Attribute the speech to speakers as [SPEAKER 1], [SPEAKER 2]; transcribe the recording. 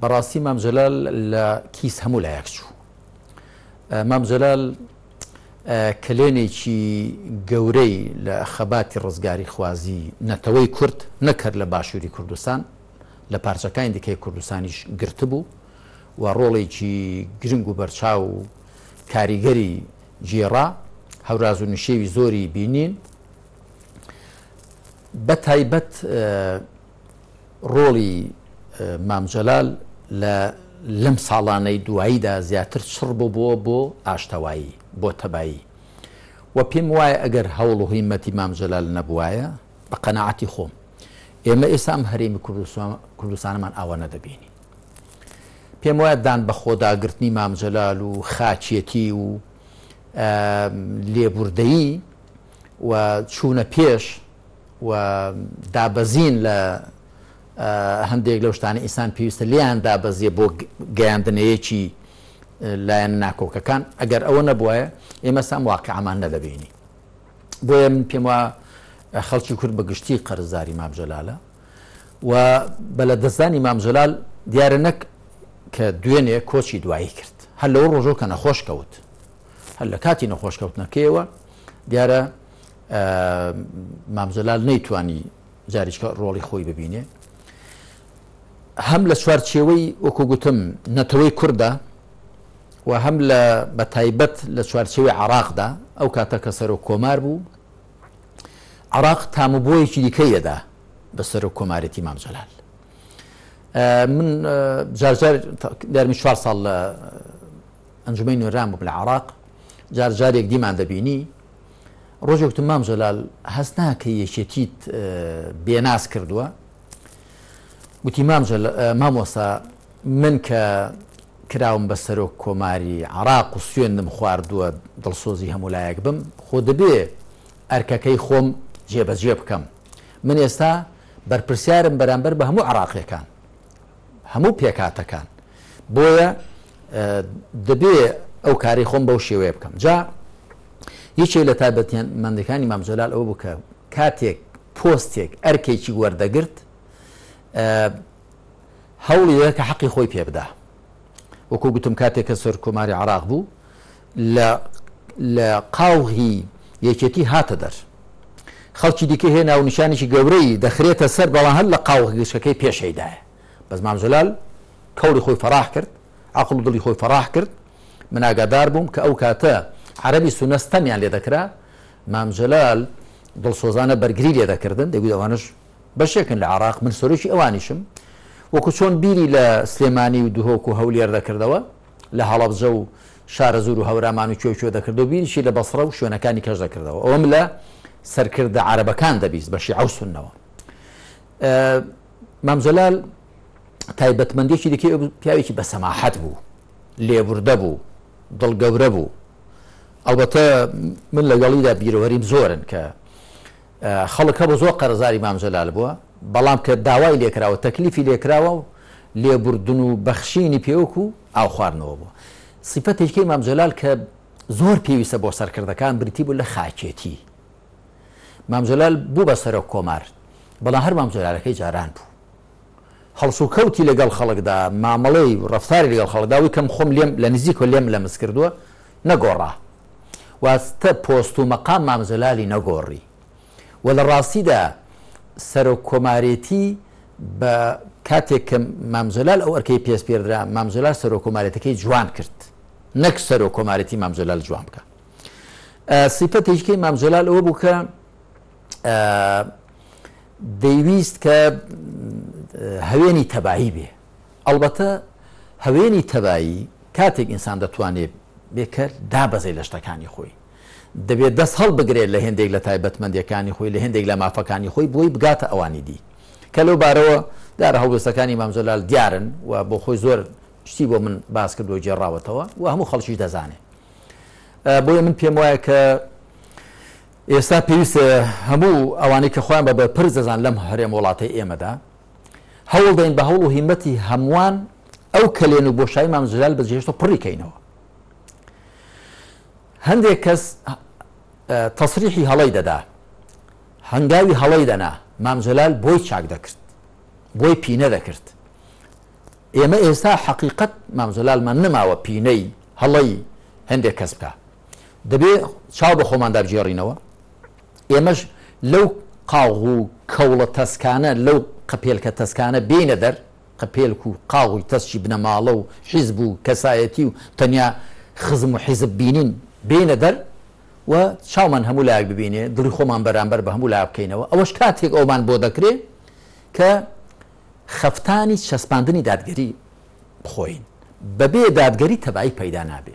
[SPEAKER 1] بەڕاستی مام جەلال لە کیس هەموو لایەک چوو مام جەلال کلێنێکی گەورەی لە خەباتی ڕزگاری خوازی نەتەوەی کورد نەکرد لە باشووری کوردستان لە پارچەکانی دیکەی کوردستانیش گرتبوو و ڕۆڵێکی گرنگ و بەرچاو و کاریگەری جێڕا هەوراز و نشێوی زۆری بینین بە تایبەت ڕۆڵی مام جەلال لە لەم ساڵانەی دواییدا زیاتر چڕ ببووە بۆ ئاشتەوایی، بۆ تەبایی و پێم وایە ئەگەر هەوڵ و هیمەتی مام جەلال نەبوایە، بە قەناعەتی خۆم، ئێمە ئێستا ئەم هەرێمی کوردستانەمان ئاوا نەدەبینی. پێم وایە دان بە خۆداگرتنی مام جەلال و خاکێتی و لێبوردەیی و چوونە پێش، و دابەزین لە هەندێک لەو شتانەی ئینسان پێویستە لێیان دابەزیە بۆ گەیاندنەیەکی لایەنە ناکۆکەکان ئەگەر ئەوە نەبوایە ئێمە سام واقعمان نەدەبینی بۆیە من پێم وە خەڵکی کورد بە گشتی قەرزاری مامجلالە و بە لە دەستانی مامجلال دیارە نەک کە دوێنێ کۆچی دوایی کرد هەر لەو ڕۆژۆ کە نەخۆش کەوت هەر لە کاتی نەخۆشکەوتنەکەیەوە دیارە مام جەلال نەیتوانی جاریچکە ڕۆڵی خۆی ببینێ هەم لە چوارچێوەی وەکو گوتم نەتەوەی کووردا و هەم لە بە تایبەت لە چوارچێوی عراقدا ئەو کاتە کە سەر و کۆمار بوو عراق تام و بۆیەکی دیکەی دەدا بە سەر و کۆمارەتی مام جەلال من جارجار دەرمی چوار ساڵ لە ئەنجومی نوێران بوو لە عراق جار جارێک دیمان دەبینی ڕۆژێک وتم مام جەلال هەست ناکەی یەکێتیت بێناز کردووە؟ وتی مام جەل مامۆسا من کە کراوم بە سەرۆک کۆماری عراق و سوێندم خواردووە دڵسۆزی هەموو لایەک بم خۆ دەبێ ئەرکەکەی خۆم جێبەجێ بکەم من ئێستا بەرپرسیارم بەرامبەر بە هەموو عراقییەکان. هەموو پێکهاتەکان بۆیە دەبێ ئەو کارەی خۆم بەو شێوەیە بکەم جا یەکێ لە تابەتیان مندەکانی مامجلال ئەو بکە کاتێک پۆستێک ئەرکێکی وەردەگرت هەوڵیە کە حەقی خۆی پێبدا وەکو گوتم کاتێک کە سەر کۆماری عراق بوو لە لە قاوغی یەکێتی هاتە دەر. خەڵکی دیکە هەیە ناوونیشانێکی گەورەی دەخرێتە سەر بەڵام هەر لە قاوغ گرچکەکەی پێشەیدایە. بەس مام جەلال کەوڵی خۆی فەراح کرد، عەقڵ و دڵی خۆی فەراح کرد. من ئاگادار بووم کە ئەو کاتە عەرەبی سوننە ستەمیان لێ دەکرا، مام جەلال دڵسۆزانە بەرگری لێ دەکردن، دەیگوت ئەوانەش بەشێکن لە عێراق، من سەرۆکی ئەوانیشم. وەکوو چۆن بیری لە سلێمانی و دهۆک و هەولێر دەکردەوە. لە هەڵەبجە و شارەزوور و هەورامان و کێ و کێ دەکرد و بیریشی لە بەسڕە و شوێنەکانی کەش دەکردەوە. ئەوەم لە سەرکردە عەرەبەکان دەبیست بە شیعە و سوننەوە. مام جەلال تایبەتمەندیەکی دیکەی ئەو پیاوێکی بە سەماحەت بوو، لێبوردە بوو، دڵگەورە بوو. ئەڵبەتە من لەگەڵیدا بیرەوەریم زۆرن کە خەڵک هەبوو زۆر قەرزاری مام جەلال بووە، بەڵام کە داوای لێکراوە تەکلیفی لێکراوە و لێبوردن و بەخشینی پێ وەکو ئاو خواردنەوە بووە. سیفەتی دیکەی مام جەلال کە زۆر پێویستە بۆ سەرکردەکان بریتی بوو لە خاکێتی. مام جەلال بوو بە سەرۆک کۆمار، بەڵام هەر مام جەلالەکەی جاران بوو. هەڵسوکەوتی لەگەڵ خەڵکدا، مامەڵەی و ڕەفتاری لەگەڵ خەڵکدا، ئەوەی کەم خۆم لێم لە نزیکەوە لێم لەمس کردووە، نەگۆڕا. واتە پۆست و مەقام مام جەلالی نەگۆڕی و لە ڕاستیدا سەرۆک کۆمارێتی بە کاتێک کە مام جەلال ئەو ئەرکەی پێسپێردرا، مام جەلال سەرۆک کۆمارێتەکەی جوان کرد، نەک سەرۆک کۆمارێتی مام جەلال جوان بکا. سیفەتێکی کەی مام جەلال ئەوە بوو کە. دەیویست کە هەوێنی تەبایی بێ ئەڵبەتە هەوێنی تەبایی کاتێک ئینسان دەتوانێت بێکەر دابەزێ لە شتەکانی خۆی دەبێت دەست هەڵبگرێت لە هێندێک لە تایبەتمەندەکانی خۆی لە هێندێک لە مافەکانی خۆی بۆی بگاتە ئەوانی دی کە لەو بارەوە دارە هەڵوێستەکانی مامزۆلال دیارن و بۆ خۆی زۆر شتی بۆ من باس کردو جێڕاوەتەوە و هەموو خەڵکیش دەزانێ بۆیە من پێم وایە کە ئێستا پێویستە هەموو ئەوانەی کە خۆیان بە بەرپرس دەزان لەم هەرێم وڵاتەی ئێمەدا، هەوڵدەین بە هەوڵ و هیمەتی هەمووان ئەو کەلێن و بۆشایی مام جەلال بەجێهێشتەوە پڕی کەینەوە. هەندێک کەس تەسریحی هەڵەی دەدا، هەنگاوی هەڵەی دەنا، مام جەلال بۆی چاک دەکرد، بۆی پینە دەکرد. ئێمە ئێستا حەقیقەت مام جەلالمان نەماوە پینەی هەڵەی هەندێک کەس بکا دەبێ چاو بە خۆماندا بگێڕینەوە ئێمەش لەو قاغ و کەوڵە تەسکانە لەو قەپێلکە تەسکانە بێینە دەر قەپێلک و قاغی تەسکی بنەماڵە و حیزب و کەسایەتی و تەنیا خزم و حیزب بینین بێینە دەر و چاومان هەموو لایەک ببینێ دڵی خۆمان بەرامبەر بە هەموو لا بکەینەوە ئەوەش کاتێک ئەومان بۆ دەکرێ کە خەفتانی چەسپاندنی دادگەری خۆین، بەبێ دادگەری تەبایی پەیدا نابێ.